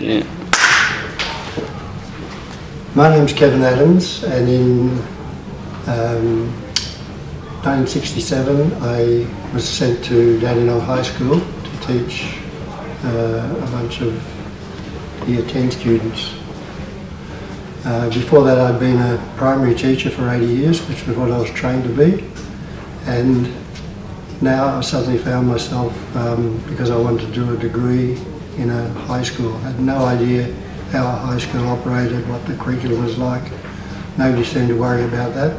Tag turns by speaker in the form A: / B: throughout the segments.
A: My name's Kevin Adams, and in um, 1967 I was sent to Dandenong High School to teach uh, a bunch of Year 10 students. Uh, before that I'd been a primary teacher for 80 years, which was what I was trained to be, and now I suddenly found myself, um, because I wanted to do a degree in a high school, I had no idea how a high school operated, what the curriculum was like. Nobody seemed to worry about that.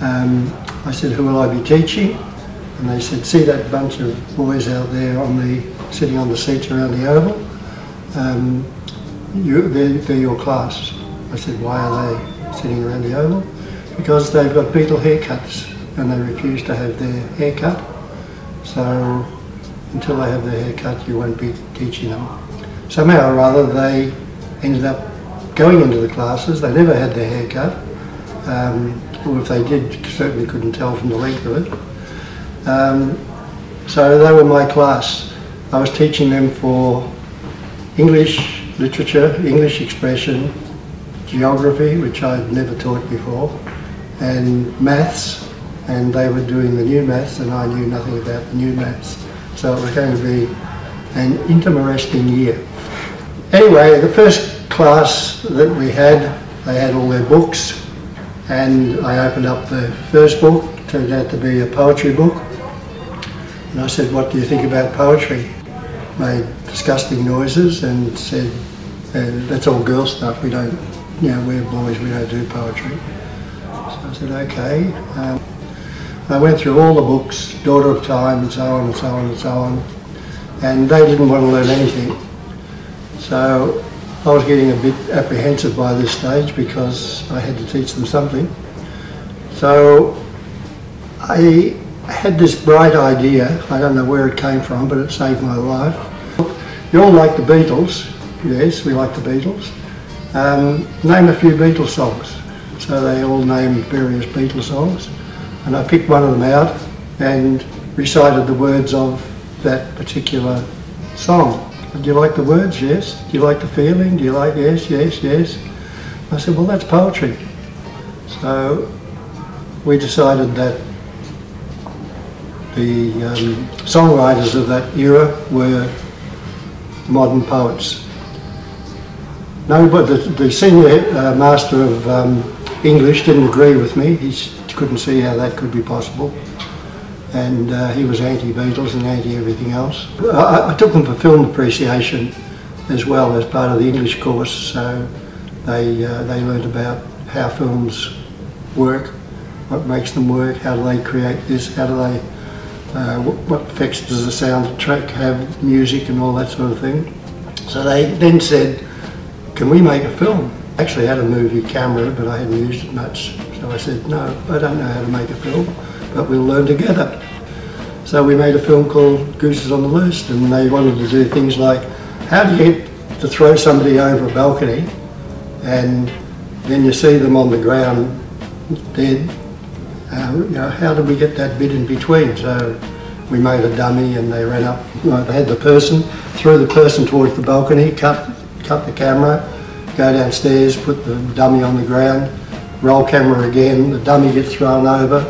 A: Um, I said, who will I be teaching? And they said, see that bunch of boys out there on the sitting on the seats around the oval? Um, you, they're, they're your class. I said, why are they sitting around the oval? Because they've got Beatle haircuts and they refuse to have their hair cut. So until they have their hair cut, you won't be teaching them. Somehow or other, they ended up going into the classes. They never had their hair cut. Um, or if they did, certainly couldn't tell from the length of it. Um, so they were my class. I was teaching them for English literature, English expression, geography, which I'd never taught before, and maths, and they were doing the new maths and I knew nothing about the new maths. So it was going to be an interesting year. Anyway, the first class that we had, they had all their books and I opened up the first book, turned out to be a poetry book. And I said, what do you think about poetry? Made disgusting noises and said, uh, that's all girl stuff, we don't, you know, we're boys, we don't do poetry. So I said, okay. Um, I went through all the books, Daughter of Time and so on and so on and so on, and they didn't want to learn anything. So I was getting a bit apprehensive by this stage because I had to teach them something. So I had this bright idea, I don't know where it came from, but it saved my life. You all like the Beatles, yes, we like the Beatles. Um, name a few Beatles songs. So they all named various Beatles songs. And I picked one of them out and recited the words of that particular song. Do you like the words? Yes. Do you like the feeling? Do you like, yes, yes, yes. I said, well, that's poetry. So we decided that the um, songwriters of that era were modern poets. No, but the, the senior uh, master of um, English didn't agree with me. He couldn't see how that could be possible and uh, he was anti-Beatles and anti-everything else. I, I, took them for film appreciation as well as part of the English course, so they, uh, they learned about how films work, what makes them work, how do they create this, how do they, uh, what, effects does the soundtrack have, music and all that sort of thing. So they then said, can we make a film? I actually had a movie camera, but I hadn't used it much. I said, no, I don't know how to make a film but we'll learn together. So we made a film called Gooses on the Loose and they wanted to do things like how do you get to throw somebody over a balcony and then you see them on the ground dead. Uh, you know, how did we get that bit in between? So we made a dummy and they ran up, they had the person, threw the person towards the balcony, cut, cut the camera, go downstairs, put the dummy on the ground, roll camera again, the dummy gets thrown over,